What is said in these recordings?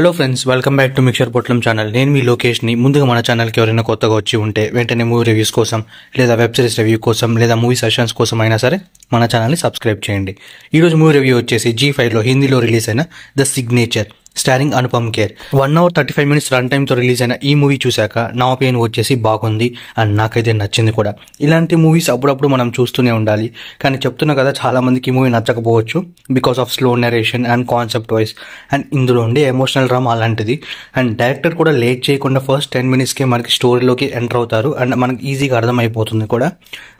Hello friends welcome back to mixture పొట్లం channel నేను మీ లోకేష్ని. ముందుగా మన ఛానల్కి ఎవరైనా కొత్తగా వచ్చి ఉంటే వెంటనే మూవీ రివ్యూస్ కోసం లేదా వెబ్ సిరీస్ రివ్యూ కోసం లేదా మూవీ సెషన్స్ కోసం అయినా సరే మన ఛానల్ని సబ్స్క్రైబ్ చేయండి. ఈరోజు మూవీ రివ్యూ వచ్చేసి జీ ఫైవ్లో హిందీలో రిలీజ్ అయిన the signature starring Anupam Kher one hour thirty five minutes run టైమ్తో release అయిన ఈ మూవీ చూశాక నా ఒపీనియన్ వచ్చేసి బాగుంది అండ్ నాకైతే నచ్చింది కూడా. ఇలాంటి మూవీస్ అప్పుడప్పుడు మనం చూస్తూనే ఉండాలి. కానీ చెప్తున్నా కదా చాలా మందికి ఈ మూవీ నచ్చకపోవచ్చు because of slow narration and concept wise and ఇందులో ఉండే ఎమోషనల్ డ్రామా అలాంటిది. అండ్ డైరెక్టర్ కూడా లేట్ చేయకుండా ఫస్ట్ టెన్ మినిట్స్కే మనకి స్టోరీలోకి ఎంటర్ అవుతారు అండ్ మనకి ఈజీగా అర్థమైపోతుంది కూడా.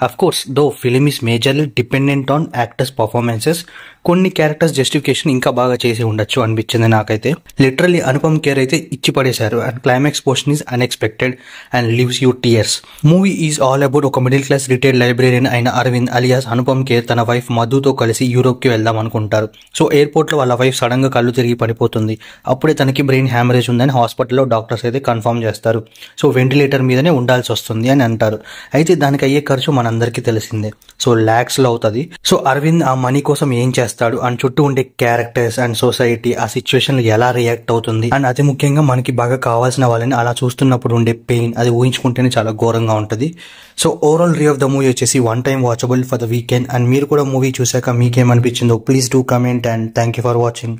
Of course though film is majorly dependent on actors performances కొన్ని క్యారెక్టర్స్ జస్టిఫికేషన్ ఇంకా బాగా చేసి ఉండొచ్చు అనిపించింది నాకైతే. లిటరలీ అనుపమ్ కేర్ అయితే ఇచ్చి పడేశారు. And climax portion is unexpected and leaves you tears movie is all about ఒక మిడిల్ క్లాస్ రిటైల్ లైబ్రేరియన్ అయిన అరవింద్ అలియాస్ అనుపమ్ కేర్ తన వైఫ్ మధుతో కలిసి యూరోప్కి వెళ్దాం అనుకుంటారు. సో ఎయిర్పోర్ట్లో వాళ్ళ వైఫ్ సడన్గా కళ్ళు తిరిగి పడిపోతుంది. అప్పుడే తనకి బ్రెయిన్ హ్యామరేజ్ ఉందని హాస్పిటల్లో డాక్టర్స్ అయితే కన్ఫర్మ్ చేస్తారు. సో వెంటిలేటర్ మీదనే ఉండాల్సి వస్తుంది అని అంటారు. అయితే దానికి అయ్యే ఖర్చు మనందరికీ తెలిసిందే. సో ల్యాక్స్లో అవుతుంది. సో అరవింద్ ఆ మనీ కోసం ఏం చేస్తారు చేస్తాడు. అండ్ చుట్టూ ఉండే క్యారెక్టర్స్ అండ్ సొసైటీ ఆ సిచ్యువేషన్ ఎలా రియాక్ట్ అవుతుంది? అండ్ అతి ముఖ్యంగా మనకి బాగా కావాల్సిన వాళ్ళని అలా చూస్తున్నప్పుడు ఉండే పెయిన్ అది ఊహించుకుంటేనే చాలా ఘోరంగా ఉంటుంది. సో ఓవరాల్ రీ ఆఫ్ ద మూవీ వచ్చేసి one time watchable for the weekend and మీరు కూడా మూవీ చూసాక మీకేమనిపించిందో please do comment and thank you for watching